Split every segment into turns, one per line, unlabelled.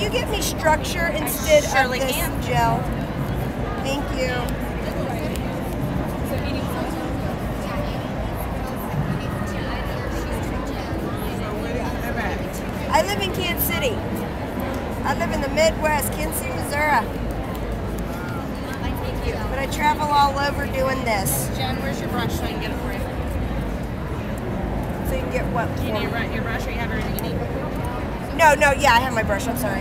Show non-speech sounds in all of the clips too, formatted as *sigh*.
you give me structure instead of this
can.
gel? Thank you. I live in Kansas City. I live in the Midwest, Kansas City, Missouri. But I travel all over doing this.
Jen, where's your brush so I can get it for you?
So you can get what?
Do you need your, your brush or you have everything you need?
No, no, yeah, I have my brush. I'm sorry.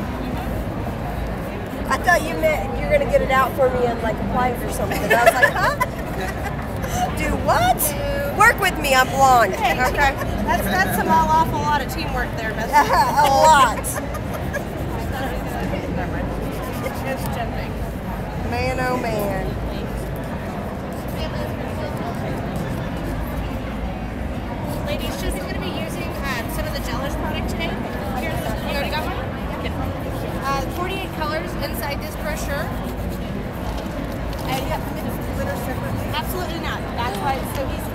I thought you meant you're gonna get it out for me and like apply it or something. I was like, huh? *laughs* Do what? Work with me. I'm blonde. Okay.
That's that's some all awful lot of teamwork there, Beth. *laughs*
a lot. *laughs* Man, oh man.
Ladies, she's inside this pressure. And you have to mix the glitter separately? Absolutely not. That's why it's so easy.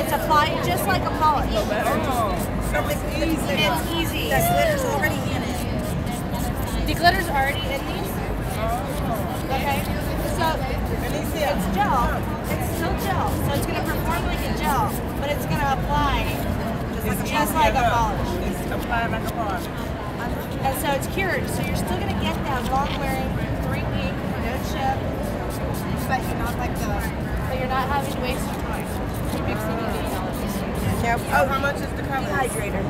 It's applied just like a polish.
Oh, mm. so it's easy.
It's easy.
The glitter's already in it.
The glitter's already in these. Oh. Okay. So
And you see,
it's gel. It's still gel. So it's going to perform like a gel, but it's going to apply
it's
just like a polish.
It's applied like a polish.
And so it's cured. So you're still gonna get that long wearing, three week, no chip, but you're not like the, but you're not having to waste your time. You're mixing it in.
Nope.
Oh, how much is the color?
Hydrator.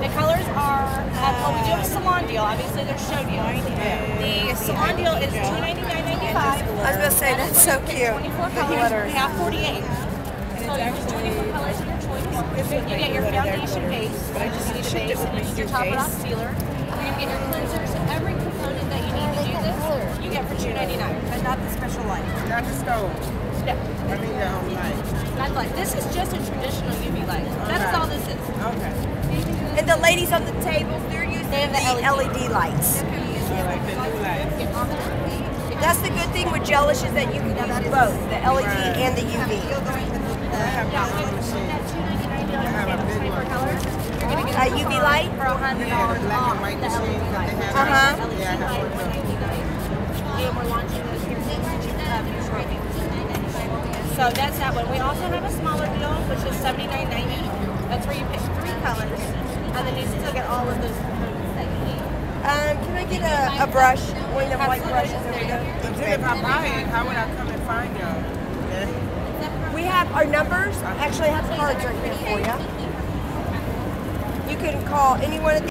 The colors are, uh, well, we do have a salon deal. Obviously, there's show deal. The salon deal is two ninety nine ninety five.
I was gonna say that's so cute.
24
The
colors. have 48. So you have 24 colors of your choice. You get your foundation base. Your top it off sealer. You get your cleansers. Every component that you need to do this, you get for 2.99, but not the special light.
Not the stove.
No,
I mean the home light.
not light. This is just a traditional UV light. That is all this is.
Okay.
And the ladies on the tables, they're using
They have the
the LED lights.
So like the new light.
That's the good thing with Gelish is that you can use both, the LED and the UV.
I have my own machine.
That 2.99 deal,
I have a big
24
one.
colors. You're gonna get
A UV light?
for $100
Yeah, the black and white machine that they have.
Uh-huh.
Yeah, I have one.
199 And we're launching those here soon. You're shortly. So that's that one. We also have a smaller deal, which is $79.90. That's where you pick three colors, and then you still get all of those components that you need.
Um, can I get a, a brush? One of them white brushes over there.
But then if I buy it, how would I come and find y'all? Yeah.
We have our numbers. Actually, I have cards right here for you. You can call any one of